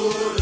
Lord.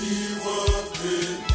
He was